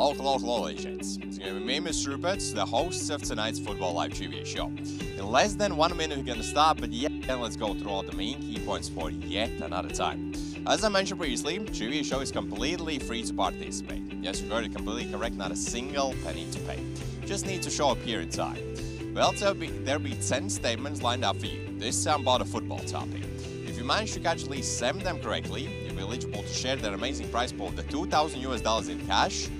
Hello, hello, hello, legends. It's going to be me, Mr. Rupert, the host of tonight's Football Live Trivia Show. In less than one minute, we're going to start, but yet again, let's go through all the main key points for yet another time. As I mentioned previously, Trivia Show is completely free to participate. Yes, you heard it completely correct, not a single penny to pay. Just need to show up here in time. Well, there'll be, there'll be 10 statements lined up for you, this time about a football topic. If you manage to catch at least 7 of them correctly, you'll be eligible to share that amazing prize pool of the 2000 US dollars in cash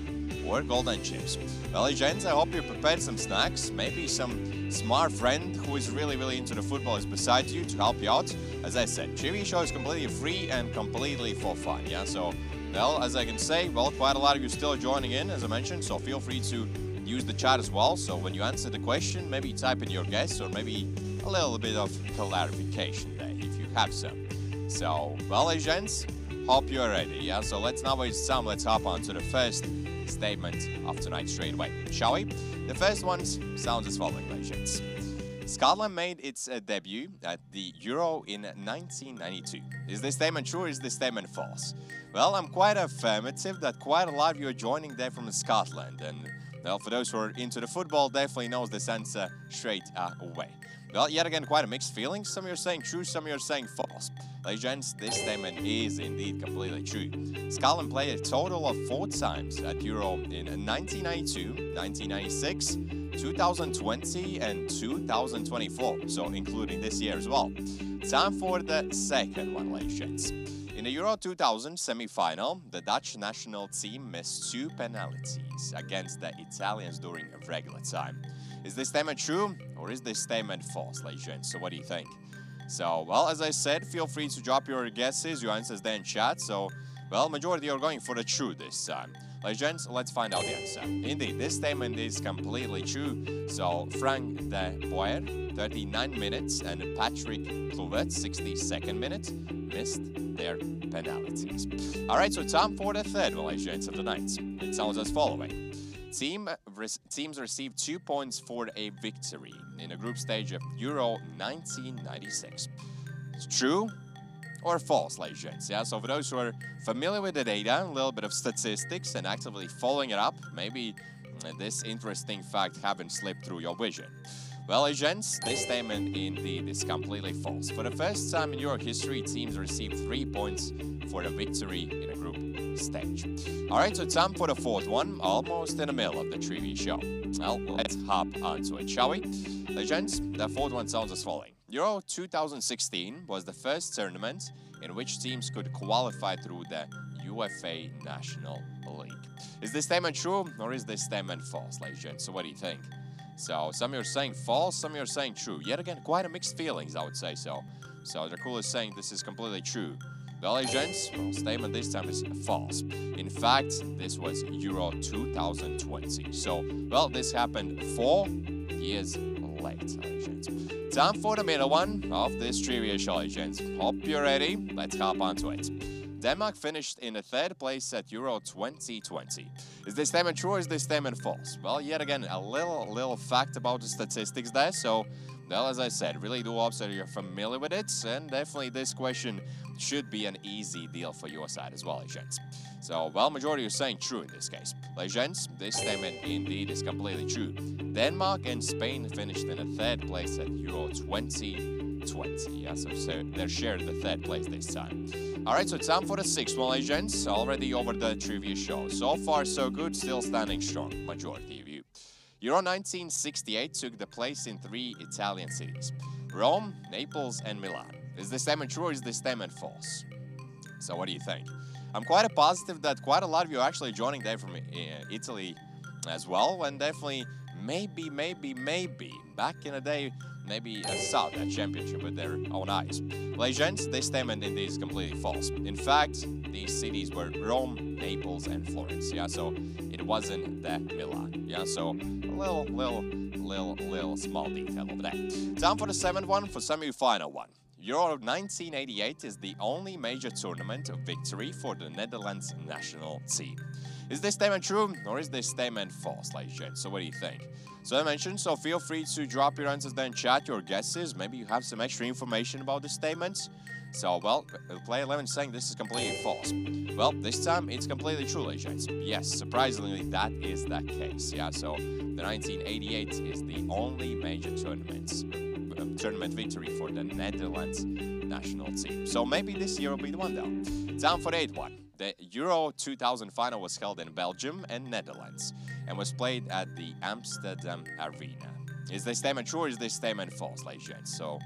or golden chips. Well, gents, I hope you prepared some snacks, maybe some smart friend who is really, really into the football is beside you to help you out. As I said, TV show is completely free and completely for fun, yeah? So, well, as I can say, well, quite a lot of you still joining in, as I mentioned, so feel free to use the chat as well. So when you answer the question, maybe type in your guess or maybe a little bit of clarification there, if you have some. So, well, gents, hope you're ready, yeah? So let's not waste time, let's hop on to the first statement of tonight straight away, shall we? The first one sounds as following, legends. Scotland made its uh, debut at the Euro in 1992. Is this statement true or is this statement false? Well, I'm quite affirmative that quite a lot of you are joining there from Scotland and well, for those who are into the football, definitely knows this answer uh, straight uh, away. Well, yet again, quite a mixed feeling. Some of you are saying true, some of you are saying false. Legends, this statement is indeed completely true. Scotland played a total of four times at Euro in 1992, 1996, 2020 and 2024, so including this year as well. Time for the second one, legends. In the Euro 2000 semi-final, the Dutch national team missed two penalties against the Italians during regular time. Is this statement true or is this statement false, legends? So what do you think? So, well, as I said, feel free to drop your guesses, your answers there in chat. So, well, majority are going for the true this time. Legends, let's find out the answer. Indeed, this statement is completely true. So, Frank de Boer, 39 minutes, and Patrick Kluivert, 62nd minute, missed their penalties. All right, so time for the third legends of the night. It sounds as following. Team teams received two points for a victory in a group stage of Euro 1996. It's true or false, gents. Yeah, so for those who are familiar with the data, a little bit of statistics and actively following it up, maybe uh, this interesting fact haven't slipped through your vision. Well, gents, this statement indeed is completely false. For the first time in Euro history, teams received three points for a victory in a group stage. Alright, so time for the fourth one, almost in the middle of the trivia show. Well, let's hop onto it, shall we? Legends, the fourth one sounds as following. Euro 2016 was the first tournament in which teams could qualify through the UEFA Nations League. Is this statement true or is this statement false, legends? So what do you think? So some of you are saying false, some are saying true. Yet again, quite a mixed feelings, I would say so. So Dracula is saying this is completely true. Well, agents, well, statement this time is false. In fact, this was Euro 2020. So, well, this happened four years Time for the middle one of this trivia show, agents. Hope you're ready. Let's hop onto it. Denmark finished in the third place at Euro 2020. Is this statement true or is this statement false? Well, yet again, a little, little fact about the statistics there. So, well, as I said, really do hope that you're familiar with it. And definitely this question should be an easy deal for your side as well, legends. So, well, majority are saying true in this case. Legends, this statement indeed is completely true. Denmark and Spain finished in a third place at Euro 2020. Yeah, so, they're shared the third place this time. All right, so time for the sixth one, legends. Already over the trivia show. So far, so good. Still standing strong, majority of. Euro 1968 took the place in three Italian cities. Rome, Naples, and Milan. Is this statement true or is this statement false? So what do you think? I'm quite a positive that quite a lot of you are actually joining there from uh, Italy as well, and definitely maybe, maybe, maybe back in the day, maybe saw that championship with their own eyes. Legends, this statement indeed is completely false. In fact, these cities were Rome, Naples, and Florence. Yeah, so it wasn't that Milan. Yeah, so a little, little, little, little small detail over there. Time for the seventh one, for some of you final one. Euro 1988 is the only major tournament of victory for the Netherlands national team. Is this statement true or is this statement false, ladies and gentlemen? So what do you think? So I mentioned, so feel free to drop your answers there in chat, your guesses. Maybe you have some extra information about the statements. So, well, player 11 saying this is completely false. Well, this time it's completely true, legends. Yes, surprisingly, that is the case. Yeah, so the 1988 is the only major tournament, Um, tournament victory for the Netherlands national team. So maybe this year will be the one though. Time for 8 one. The Euro 2000 final was held in Belgium and Netherlands and was played at the Amsterdam Arena. Is this statement true or is this statement false, ladies and So,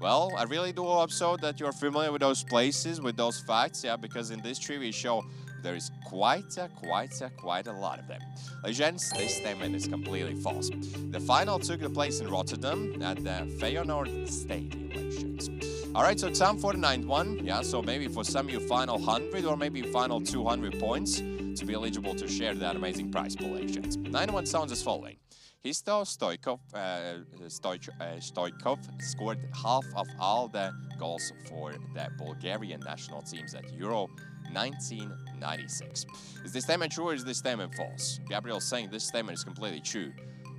well, I really do hope so that you're familiar with those places, with those facts, yeah, because in this trivia show, there is quite a, quite a, quite a lot of them. Legends, this statement is completely false. The final took place in Rotterdam at the Feyenoord Stadium, legends. Alright, so time for the ninth one. Yeah, so maybe for some you final 100 or maybe final 200 points to be eligible to share that amazing prize pool, legends. Ninth one sounds as following. Hristo Stoichkov, uh, uh, Stoichkov scored half of all the goals for the Bulgarian national teams at Euro 1996. Is this statement true or is this statement false? Gabriel saying this statement is completely true.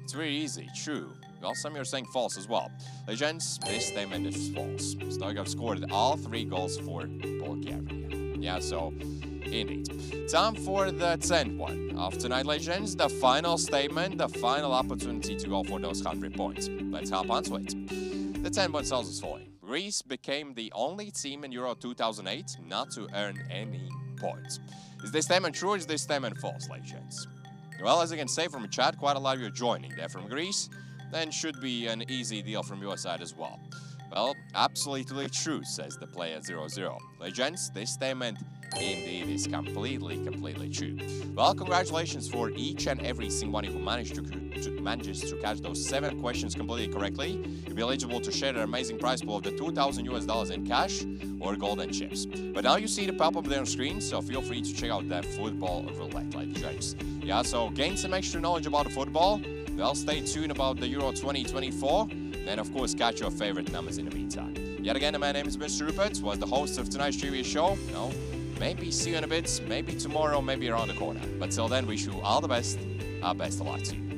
It's very easy, true. Well, some of you are saying false as well. Legends, this statement is false. Stoichkov scored all three goals for Bulgaria. Yeah, so Indeed. Time for the 10th one of tonight, legends. The final statement, the final opportunity to go for those 100 points. Let's hop onto it. The 10th one tells us following. Greece became the only team in Euro 2008 not to earn any points. Is this statement true or is this statement false, legends? Well, as you can say from the chat, quite a lot of you are joining. They're from Greece, then should be an easy deal from your side as well. Well, absolutely true, says the player 00. Legends, this statement indeed is completely, completely true. Well, congratulations for each and every single one who managed to, to manages to catch those seven questions completely correctly. You'll be eligible to share an amazing prize pool of the 2,000 US dollars in cash or golden chips. But now you see the pop-up there on screen, so feel free to check out that football roulette, legends. Yeah, so gain some extra knowledge about the football. Well, stay tuned about the Euro 2024 and of course catch your favorite numbers in the meantime. Yet again, my name is Mr. Rupert, was the host of tonight's trivia show. Know, maybe see you in a bit, maybe tomorrow, maybe around the corner. But till then, wish you all the best. Our best of luck to you.